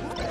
Yeah.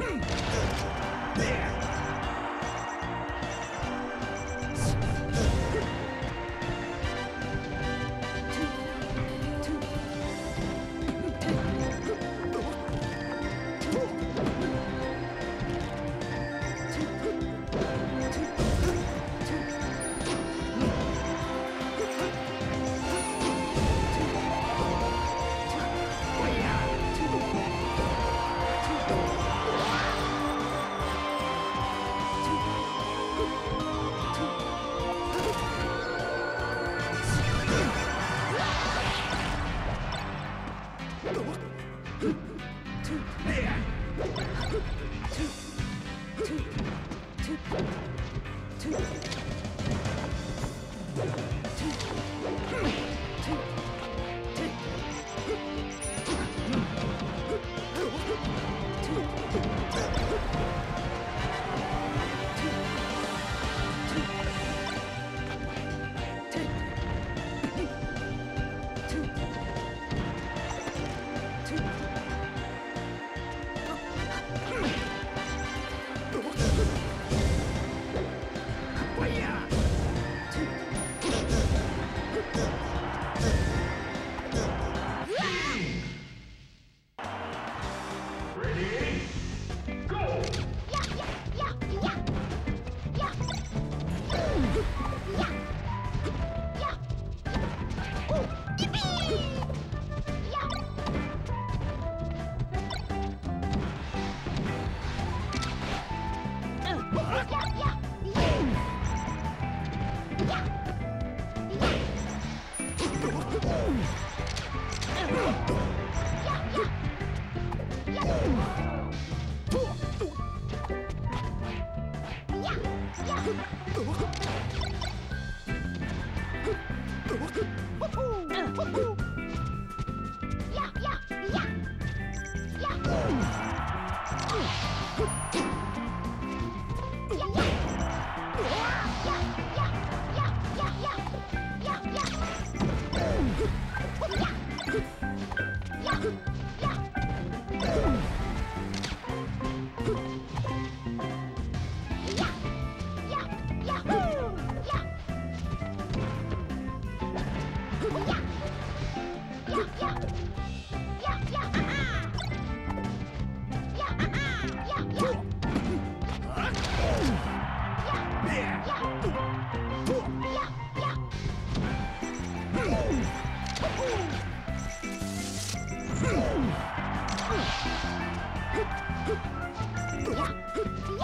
There.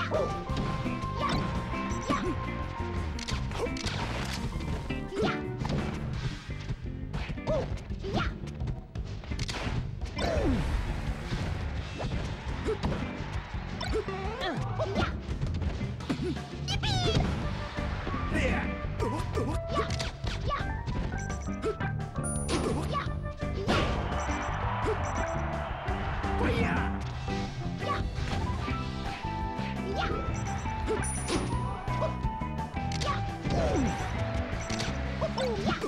Good. Yeah.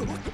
Oh!